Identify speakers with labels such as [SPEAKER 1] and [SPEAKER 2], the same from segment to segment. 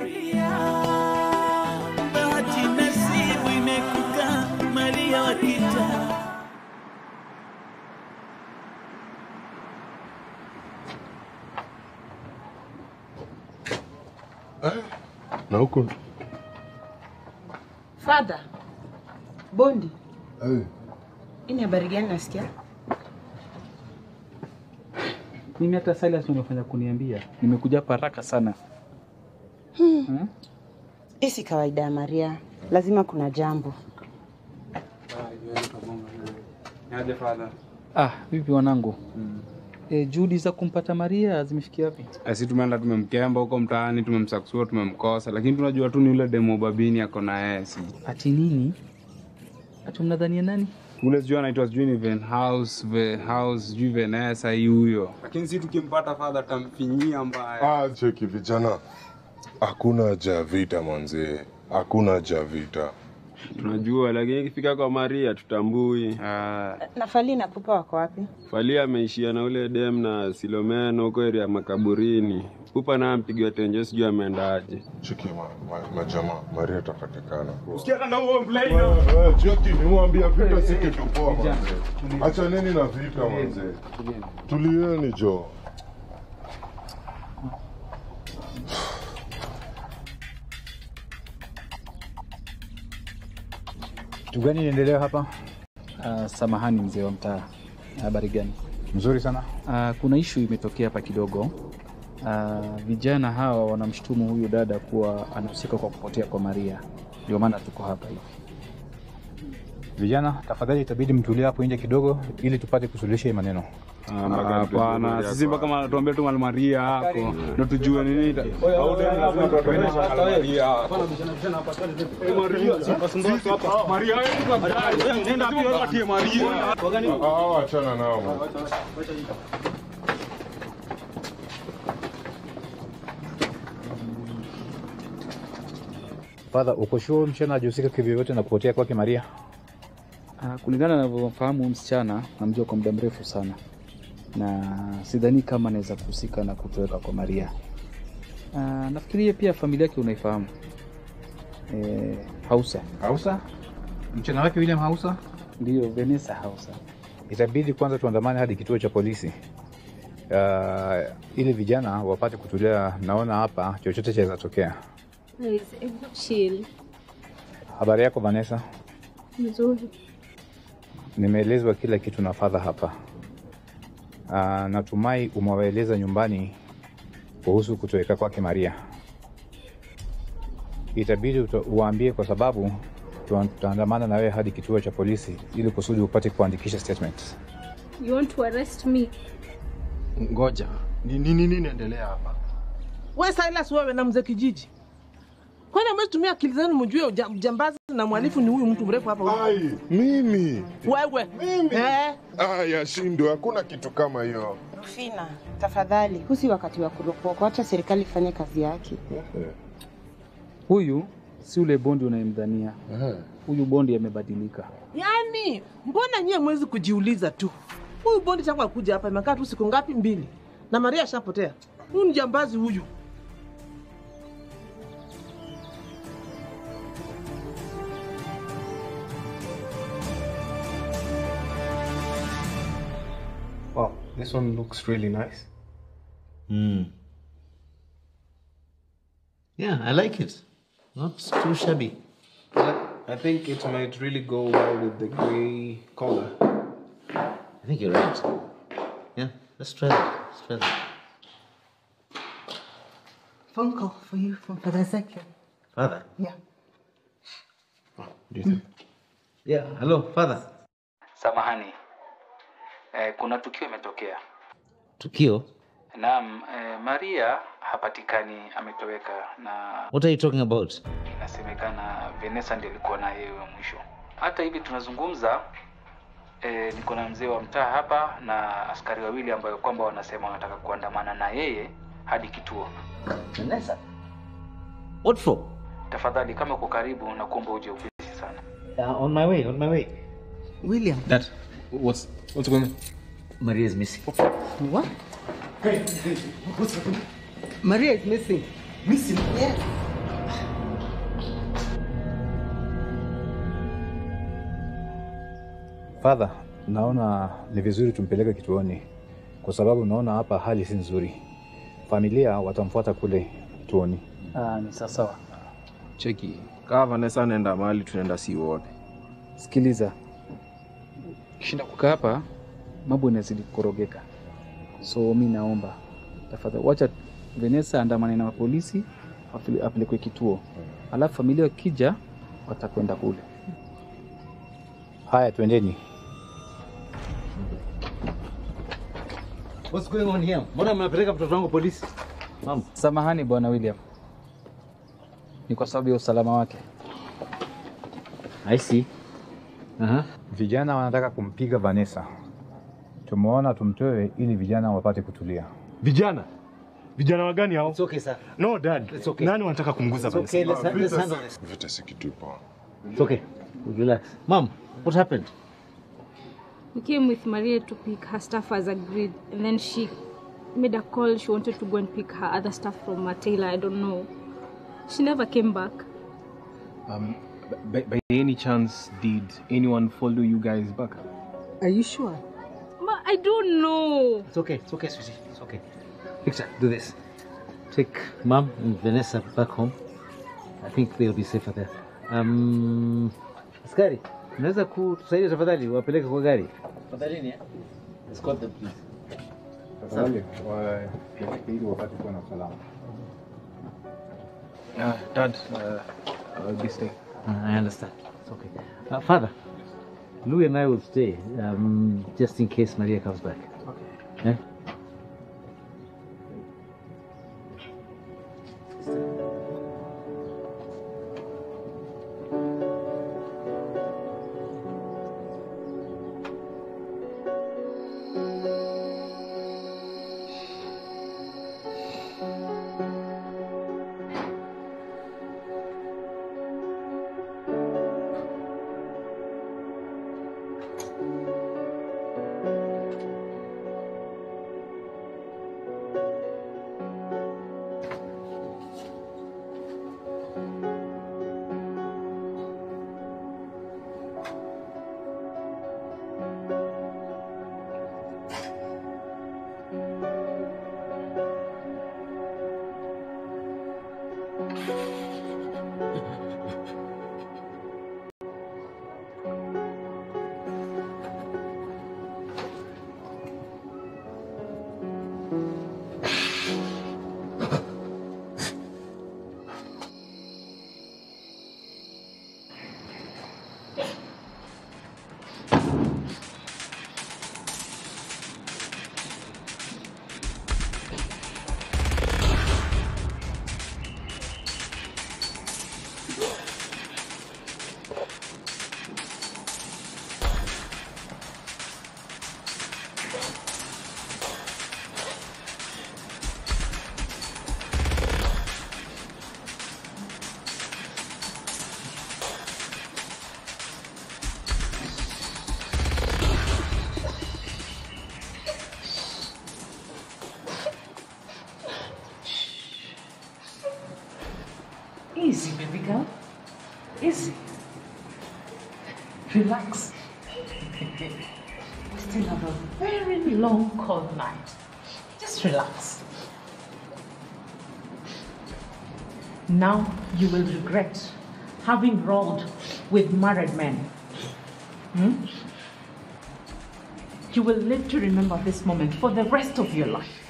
[SPEAKER 1] Maria, bahati nasibu imekuka Maria wa kitaa.
[SPEAKER 2] na huko
[SPEAKER 3] Fadha Bondi,
[SPEAKER 2] Eh,
[SPEAKER 3] hii ni habari gani nasikia?
[SPEAKER 4] Mimi hata Silas unafanya kuniambia, nimekuja haraka sana.
[SPEAKER 3] Hii si kawaida ya Maria, lazima kuna jambo.
[SPEAKER 4] Ah, vipi wanangu? Hmm. E, juhudi za kumpata Maria zimefikia wapi?
[SPEAKER 5] Asi tumeenda tumemkemba huko mtaani, tumemsaksua, tumemkosa, lakini tunajua tu ni yule demo babini ako na yeye, si
[SPEAKER 4] Ati nini? Ati mnadhania nani?
[SPEAKER 5] ule sijui anaitwa sijui ni Venhouse, Venhouse, sijui Venesa hii huyo, lakini si tukimpata fadha tamfinyia mbaya.
[SPEAKER 2] ah, cheki vijana, hakuna haja ya vita mwanzee, hakuna haja ya vita.
[SPEAKER 6] Tunajua, lakini ikifika kwa Maria tutambui.
[SPEAKER 5] Ah,
[SPEAKER 3] Na Fali na Pupa wako wapi?
[SPEAKER 6] Fali ameishia na ule dem na Silomeno huko area ya makaburini. Pupa naye ampigiwa tenje, sijui ameendaje.
[SPEAKER 2] Cheki ma, Maria atapatikana. Eh, Cheki, nimwambia vita si kitu poa Acha Achaneni na vita mwanzee. tulieni jo.
[SPEAKER 7] Kitu gani inaendelea hapa?
[SPEAKER 4] Uh, samahani mzee wa mtaa, habari gani?
[SPEAKER 7] Mzuri sana.
[SPEAKER 4] Uh, kuna ishu imetokea hapa kidogo. Uh, vijana hawa wanamshutumu huyu dada kuwa anahusika kwa kupotea kwa Maria, ndio maana tuko hapa hivi.
[SPEAKER 7] Vijana, tafadhali itabidi mtulie hapo nje kidogo ili tupate kusuluhisha maneno.
[SPEAKER 5] Ah, Hapana, sisi mpaka tuambie tu Malmaria Maria hako ndo tujue nini.
[SPEAKER 2] Ah, achana nao.
[SPEAKER 7] Father, uko sure msichana ajihusika kivyovyote na kupotea kwake Maria?
[SPEAKER 4] Uh, kulingana na navyofahamu msichana, namjua kwa muda mrefu sana, na sidhani kama anaweza kuhusika na kutoweka kwa Maria. Uh, nafikiria pia familia yake unaifahamu, eh, Hausa
[SPEAKER 7] Hausa? Mchana wake William Hausa?
[SPEAKER 4] Ndio, Vanessa Hausa.
[SPEAKER 7] Itabidi kwanza tuandamane hadi kituo cha polisi uh, ili vijana wapate kutulia. Naona hapa chochote chaweza tokea.
[SPEAKER 8] Please, chill.
[SPEAKER 7] Habari yako Vanessa?
[SPEAKER 8] Nzuri.
[SPEAKER 7] Nimeelezwa kila kitu na fadha hapa. Uh, natumai umewaeleza nyumbani kuhusu kutoweka kwake Maria. Itabidi uwaambie kwa sababu tuta- tutaandamana na wewe hadi kituo cha polisi ili kusudi upate kuandikisha statement.
[SPEAKER 8] You want to arrest me?
[SPEAKER 9] Ngoja, ni nini nini inaendelea hapa?
[SPEAKER 10] Wewe Silas, wewe na mzee kijiji, kwani hamwezi tumia akili zenu mjue jambazi na mwalifu ni huyu mtu mrefu hapa?
[SPEAKER 2] Ai, mimi
[SPEAKER 10] Wewe Mimi. eh,
[SPEAKER 2] ah, yashindwe, hakuna kitu kama hiyo.
[SPEAKER 3] Rufina, tafadhali, huu si wakati wa kuropoka. Acha serikali ifanye kazi yake.
[SPEAKER 4] Huyu si ule bondi unayemdhania.
[SPEAKER 2] Eh.
[SPEAKER 4] Huyu bondi amebadilika.
[SPEAKER 10] Yaani, mbona nyie mwezi kujiuliza tu, huyu bondi tangu akuja hapa imekaa tu siku ngapi? Mbili, na Maria ashapotea. Huyu ni jambazi huyu.
[SPEAKER 9] This one looks really nice.
[SPEAKER 11] Hmm. Yeah, I like it. Not too shabby.
[SPEAKER 9] I think it might really go well with the grey collar.
[SPEAKER 11] I think you're right. Yeah, let's try that. Let's try that.
[SPEAKER 10] Phone call for you from Father Ezekiel.
[SPEAKER 11] Father.
[SPEAKER 10] Yeah.
[SPEAKER 9] Do you think?
[SPEAKER 11] Yeah, hello, Father.
[SPEAKER 4] Samahani, eh, kuna tukio imetokea.
[SPEAKER 11] Tukio?
[SPEAKER 4] Naam, eh, Maria hapatikani, ametoweka na
[SPEAKER 11] What are you talking about?
[SPEAKER 4] inasemekana Vanessa ndiye alikuwa na yeye wa mwisho. Hata hivi tunazungumza, eh, niko na mzee wa mtaa hapa na askari wawili ambayo kwamba wanasema wanataka kuandamana na yeye hadi kituo.
[SPEAKER 11] Vanessa? What for?
[SPEAKER 4] Tafadhali, kama uko karibu, na kuomba uje upesi sana.
[SPEAKER 11] Uh, on my way, on my way.
[SPEAKER 10] William.
[SPEAKER 9] Dad, what's what's going on?
[SPEAKER 11] Maria is missing.
[SPEAKER 10] What? Hey, hey, what's happening? Maria is missing. Missing? Yeah.
[SPEAKER 7] Father, naona ni vizuri tumpeleke kituoni kwa sababu naona hapa hali si nzuri. Familia watamfuata kule kituoni.
[SPEAKER 4] Ah, ni sawa sawa.
[SPEAKER 9] Cheki, kama Vanessa anaenda mahali tunaenda si wote.
[SPEAKER 4] Sikiliza, kishinda kukaa hapa, mambo inazidi kukorogeka, so mi naomba tafadhali, wacha Vanessa andamane na polisi apele- apelekwe kituo, alafu familia wakija watakwenda kule.
[SPEAKER 7] Haya, twendeni.
[SPEAKER 11] What's going on here? Mbona mnapeleka mtoto wangu polisi? Mama.
[SPEAKER 4] Samahani bwana William, ni kwa sababu ya usalama wake.
[SPEAKER 7] I see. Aha. Vijana wanataka kumpiga Vanessa. Tumeona tumtoe ili vijana wapate kutulia.
[SPEAKER 12] Vijana? Vijana wa gani hao?
[SPEAKER 11] It's okay, sir.
[SPEAKER 12] No, dad.
[SPEAKER 11] It's okay.
[SPEAKER 12] Nani wanataka kumguza
[SPEAKER 11] It's okay, let's, let's handle this.
[SPEAKER 2] Vita si kitu poa.
[SPEAKER 11] It's okay. Relax. Mom, what happened?
[SPEAKER 8] We came with Maria to pick her stuff as agreed, and then she made a call. She wanted to go and pick her other stuff from a tailor. I don't know. She never came back.
[SPEAKER 9] Um, by, by any chance, did anyone follow you guys back?
[SPEAKER 10] Are you sure?
[SPEAKER 8] Ma, I don't know.
[SPEAKER 11] It's okay. It's okay, sweetie. It's okay. Victor, do this. Take mom and Vanessa back home. I think they'll be safer there. Um, askari, unaweza kutusaidia tafadhali wapeleke kwa gari? Tafadhalini, eh? Escort them, please.
[SPEAKER 7] Tafadhali wapeleke ili wapate kuwa na usalama.
[SPEAKER 9] Uh, dad, uh, I'll be staying.
[SPEAKER 11] Uh, I understand. It's okay. Uh, Father, Louis and I will stay um, just in case Maria comes back. あ。
[SPEAKER 13] Easy, baby girl. Easy. Relax. still have a very long, cold night. Just relax. Now you will regret having rolled with married men. Hmm? You will live to remember this moment for the rest of your life.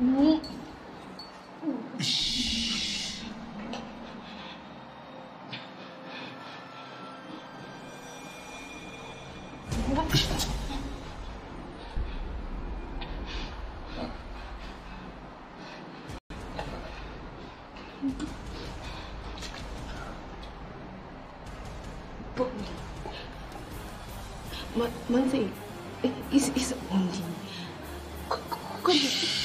[SPEAKER 14] に、うん、しま、ま
[SPEAKER 1] ず
[SPEAKER 13] い。え、いつ、いつ、うん。こ、こ、こ、こ。